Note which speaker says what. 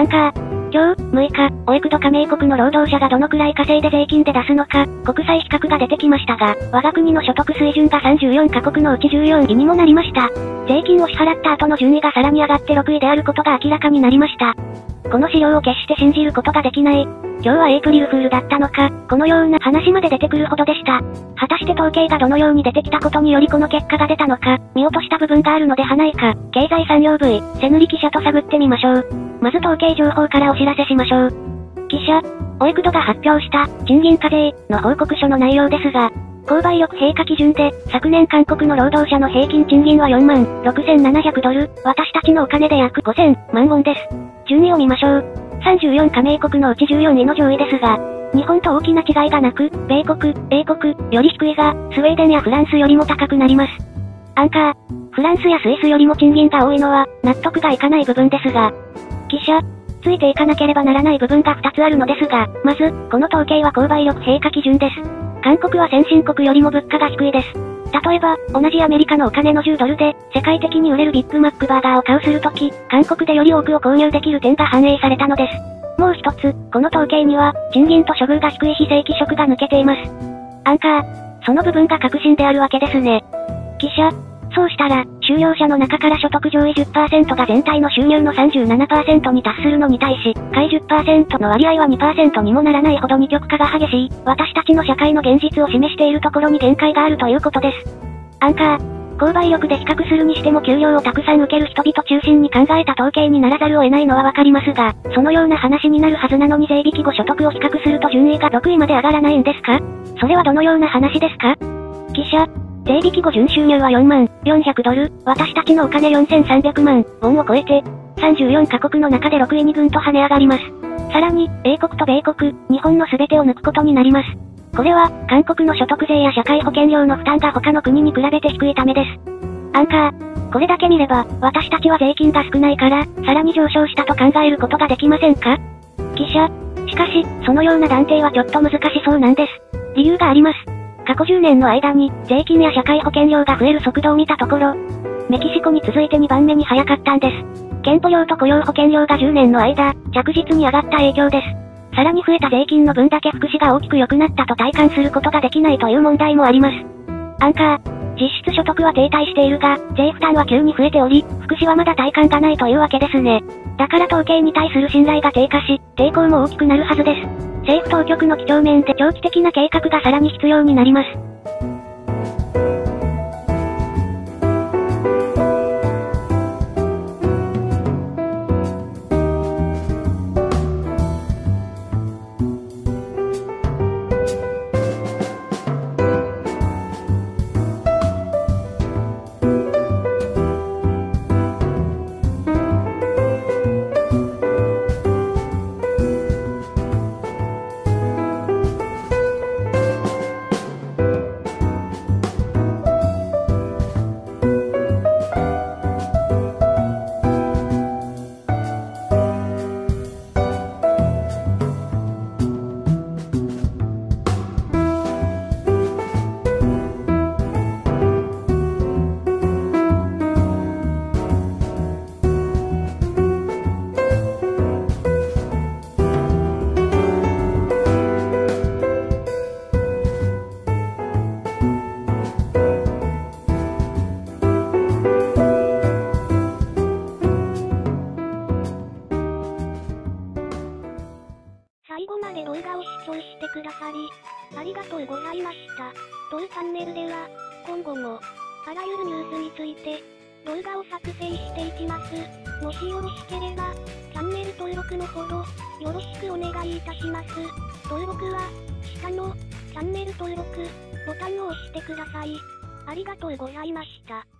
Speaker 1: アンカー。今日、6日、オエクド加盟国の労働者がどのくらい稼いで税金で出すのか、国際比較が出てきましたが、我が国の所得水準が34カ国のうち14位にもなりました。税金を支払った後の順位がさらに上がって6位であることが明らかになりました。この資料を決して信じることができない。今日はエイプリルフールだったのか、このような話まで出てくるほどでした。果たして統計がどのように出てきたことによりこの結果が出たのか、見落とした部分があるのではないか、経済産業部位、背塗り記者と探ってみましょう。まず統計情報からお知らせしましょう。記者、オエクドが発表した、賃金課税の報告書の内容ですが、購買力平価基準で、昨年韓国の労働者の平均賃金は4万6700ドル、私たちのお金で約5000万ウォンです。順位を見ましょう。34加盟国のうち14位の上位ですが、日本と大きな違いがなく、米国、英国より低いが、スウェーデンやフランスよりも高くなります。アンカー、フランスやスイスよりも賃金が多いのは、納得がいかない部分ですが、記者、ついていかなければならない部分が2つあるのですが、まず、この統計は購買力平価基準です。韓国は先進国よりも物価が低いです。例えば、同じアメリカのお金の10ドルで、世界的に売れるビッグマックバーガーを買うするとき、韓国でより多くを購入できる点が反映されたのです。もう一つ、この統計には、賃金と処遇が低い非正規職が抜けています。アンカー、その部分が確信であるわけですね。記者、そうしたら、収容者の中から所得上位10%が全体の収入の37%に達するのに対し、下位10%の割合は2%にもならないほど二極化が激しい、私たちの社会の現実を示しているところに限界があるということです。アンカー、購買力で比較するにしても給料をたくさん受ける人々中心に考えた統計にならざるを得ないのはわかりますが、そのような話になるはずなのに税引き後所得を比較すると順位が6位まで上がらないんですかそれはどのような話ですか？記者、税引き後純収入は4万400ドル、私たちのお金4300万、ウォンを超えて、34カ国の中で6位にぐんと跳ね上がります。さらに、英国と米国、日本の全てを抜くことになります。これは、韓国の所得税や社会保険料の負担が他の国に比べて低いためです。アンカー、これだけ見れば、私たちは税金が少ないから、さらに上昇したと考えることができませんか記者、しかし、そのような断定はちょっと難しそうなんです。理由があります。過去10年の間に、税金や社会保険料が増える速度を見たところ、メキシコに続いて2番目に早かったんです。健保料と雇用保険料が10年の間、着実に上がった影響です。さらに増えた税金の分だけ福祉が大きく良くなったと体感することができないという問題もあります。アンカー、実質所得は停滞しているが、税負担は急に増えており、福祉はまだ体感がないというわけですね。だから統計に対する信頼が低下し、抵抗も大きくなるはずです。政府当局の几帳面で長期的な計画がさらに必要になります。最後まで動画を視聴して
Speaker 2: くださり、ありがとうございました。当チャンネルでは、今後も、あらゆるニュースについて、動画を作成していきます。もしよろしければ、チャンネル登録のほど、よろしくお願いいたします。登録は、下の、チャンネル登録、ボタンを押してください。ありがとうございました。